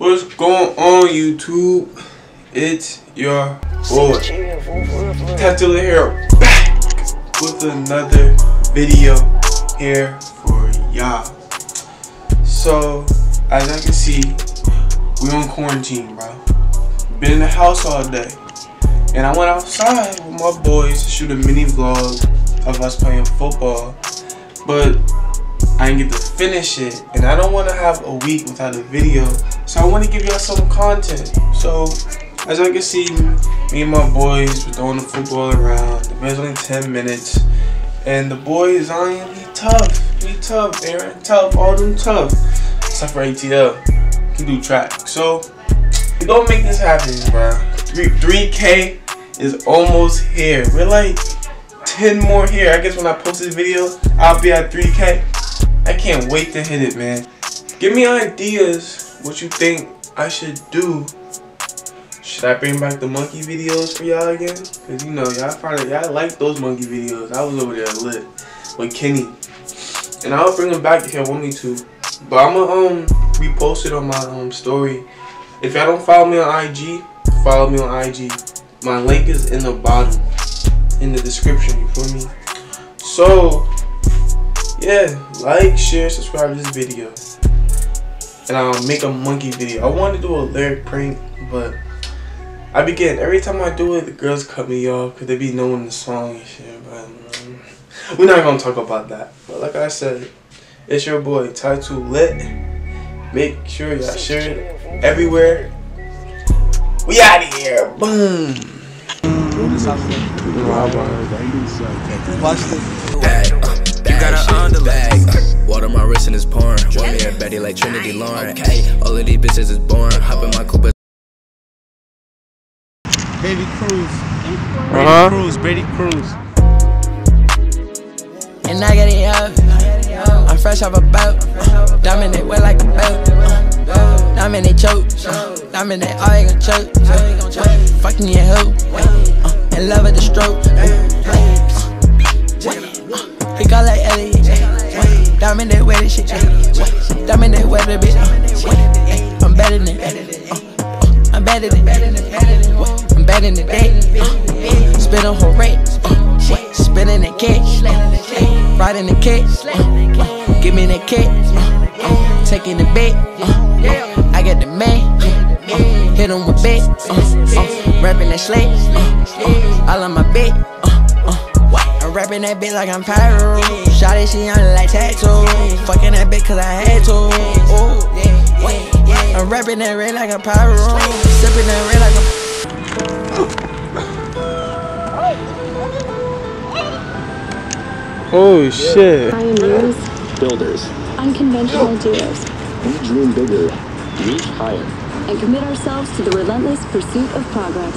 What's going on YouTube? It's your boy Tattoo here back with another video here for y'all. So as I can see, we on quarantine, bro. Been in the house all day. And I went outside with my boys to shoot a mini vlog of us playing football. But I didn't get to finish it. And I don't want to have a week without a video. So I want to give y'all some content. So as I can see, me and my boys were throwing the football around. The man's only 10 minutes. And the boys, Zion, he tough. He tough, Aaron, tough, all them tough. Except for ATL. He do track. So we gonna make this happen, bro. 3K is almost here. We're like 10 more here. I guess when I post this video, I'll be at 3K. I can't wait to hit it, man. Give me ideas what you think I should do. Should I bring back the monkey videos for y'all again? Cause you know y'all probably y'all like those monkey videos. I was over there lit with Kenny, and I'll bring them back if y'all want me to. But I'ma um repost it on my um story. If y'all don't follow me on IG, follow me on IG. My link is in the bottom, in the description. You feel me? So yeah, like, share, subscribe to this video. And I'll make a monkey video. I want to do a lyric prank, but I begin every time I do it, the girls cut me off because they be knowing the song and shit. But um, we're not to talk about that. But like I said, it's your boy, Tattoo Lit. Make sure y'all share it everywhere. We out of here. Boom. Watch this. Bag, uh, bag, got an underbag. Uh, water my wrist and it's pouring. Want me a Betty like Trinity Lauren. Okay, all of these bitches is boring. Hop in my coupe. Baby Cruz. Uh Brady huh. Cruz. Brady Cruz. And I get it up. I'm fresh off a boat. Diamond it wet like a boat. Diamond it choke. Diamond it all you gon' choke. Fucking your hoe. Uh, In love with the stroke. He Diamond wet as shit. Diamond it wet a bit. I'm better than uh, I'm better than I'm better than that. Uh, Spit on her rate. Uh, Spinning the cash. Uh, riding the cash. Give me the cash. Taking the bait. I got the man. Hit him with bait. Rapping that slate. All on my bed. I'm rapping that bitch like I'm pyro. Shot it, she on it like tattoo. Fucking that bitch cause I had to. Ooh. I'm rapping that red like a pyro. Sipping that red like a Oh shit. Pioneers, builders. unconventional doers, We dream bigger, reach higher. and commit ourselves to the relentless pursuit of progress.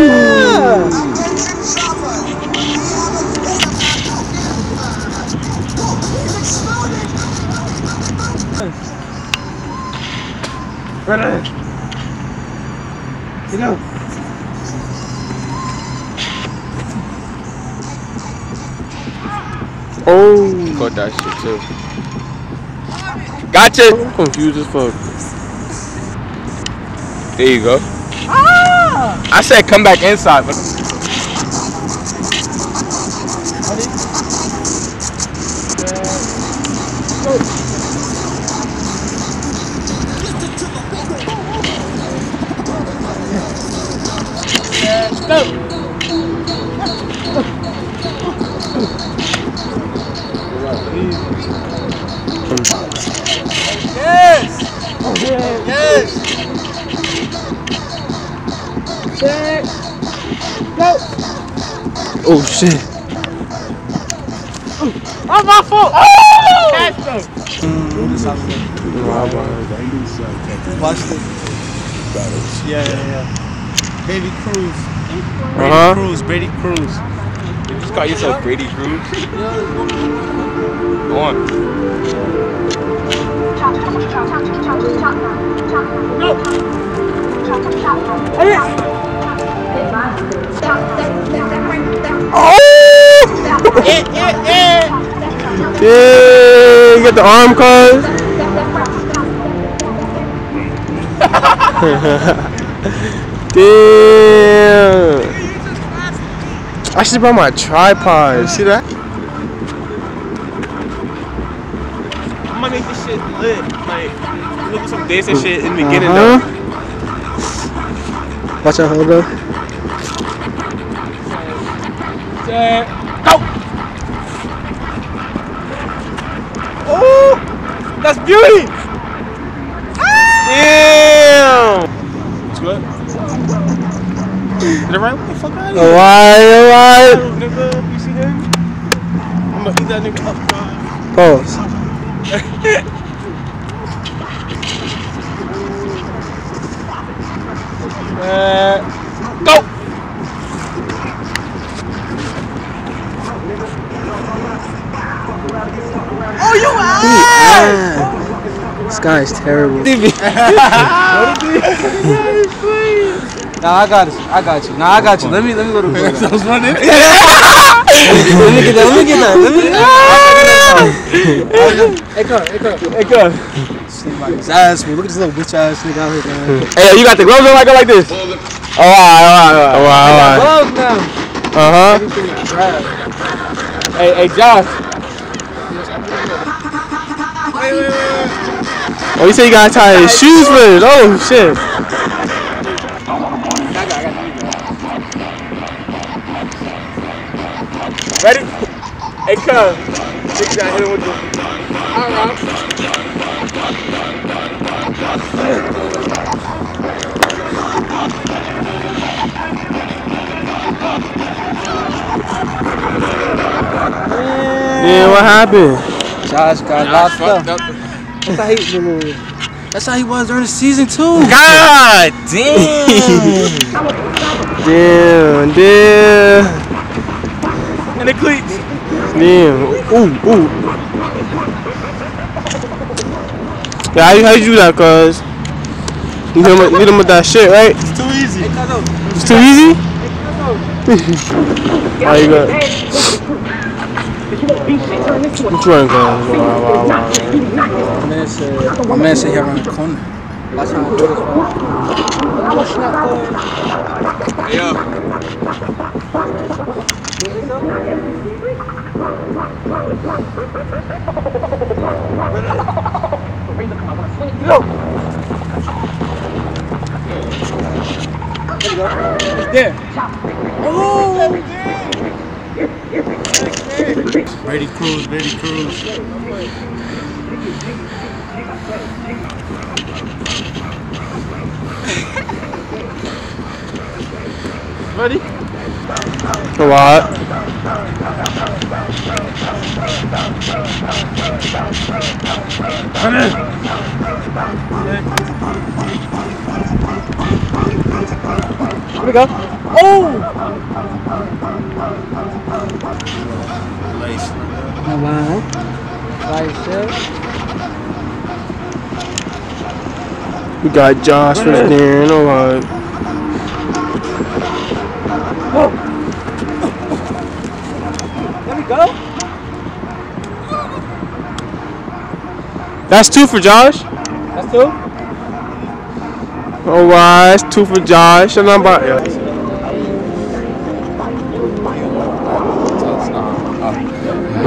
broadcasting to produce. Oh. Caught that shit too. Gotcha. I'm confused as fuck. There you go. Ah. I said come back inside. But Oh shit. Oh, my Watch this. Yeah, yeah, yeah. Baby Cruz. Uh huh. Cruz. Brady Cruz. You just call yourself Brady Cruz? Go on. Oh! yeah, yeah, yeah. yeah, you got the arm cause. Damn. I should brought my tripod. See that? I'm gonna make this shit lit. Like, look at some dancing shit in the beginning Uh-huh. though. Watch out, hold up. Oh, that's beauty. Damn. It's good. Is it right? What the fuck out of here? Alright, alright. Nigga, you see him? I'm gonna eat that nigga up. Pause. Uh, go! This guy is terrible. Nah, I got it. I got you. Nah, I got you. Let me let me go to the That was funny. Let me get that. Let me get that. Let me get that. Hey, come, hey, come. Hey, go. His ass, man. Look at this little bitch ass nigga out here, man. Hey, you got the gloves on like like this? Alright, alright, alright. Alright, Gloves now. alright. Uh huh. Hey, hey, Josh. Oh, you say you gotta tie his shoes first. Oh, shit. Ready? Hey, cuz. Nigga gotta hit him with the. Yeah, what happened? Josh got locked up. That's how he. That's how he was during the season too. God damn. Damn, damn. And the cleats. Damn. Ooh, ooh. Yeah, how you, how you do that, cuz? You hit him, hit him with that shit, right? It's too easy. It's too easy? How you got? Which one, cuz? Wow, wow, wow. My man said, my man said he around the corner. That's how I do this, bro. Hey, yo. Brady Cruz, Brady Cruz. Ready? A lot. Here we go. Hello. We got Josh right there. No lie. There we go. That's two for Josh. That's two. Oh wow, that's two for Josh. And I'm about yeah.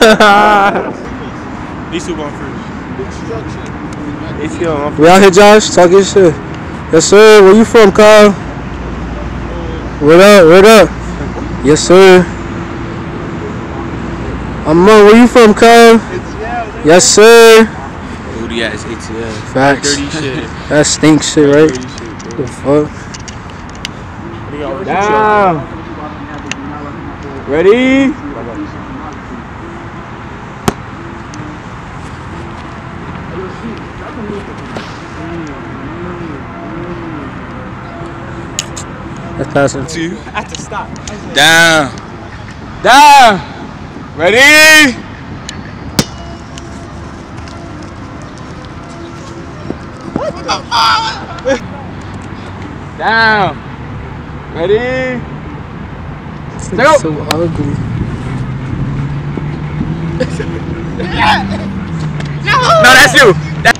These two going first. ATL, we out here, Josh. Talk your shit. Yes, sir. Where you from, Kyle? What up? What up? Yes, sir. I'm on. Where you from, cuz? Yes, sir. Booty ass ATL. Facts. Dirty shit. That stink shit, right? Dirty shit, The fuck? Down. Ready? That's passing. Two. I have to stop. Down. Down. Ready? Down. Ready? Go. So ugly. No, that's you. That.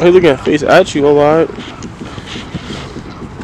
He looking at face at you, alright.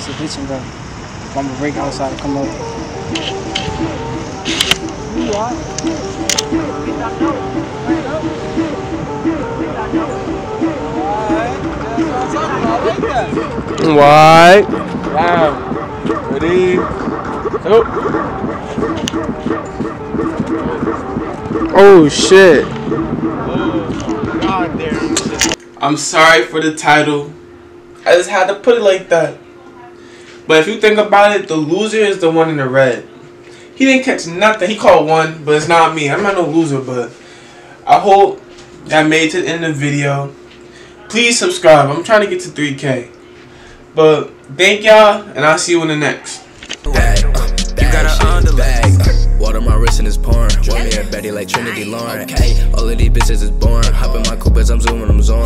It's just a bitching, bro. If I'm gonna break outside, come up. Why? Down. Ready? Go. Oh shit. I'm sorry for the title. I just had to put it like that. But if you think about it, the loser is the one in the red. He didn't catch nothing. He caught one, but it's not me. I'm not no loser, but I hope that made it to the end of the video. Please subscribe. I'm trying to get to 3K. But thank y'all, and I'll see you in the next. Bag, uh, shit, bag. Uh, water my wrist and it's pouring. Want me a Betty like Trinity Lauren. All of these bitches is. Hop in my coupe as I'm zooming, I'm zoring.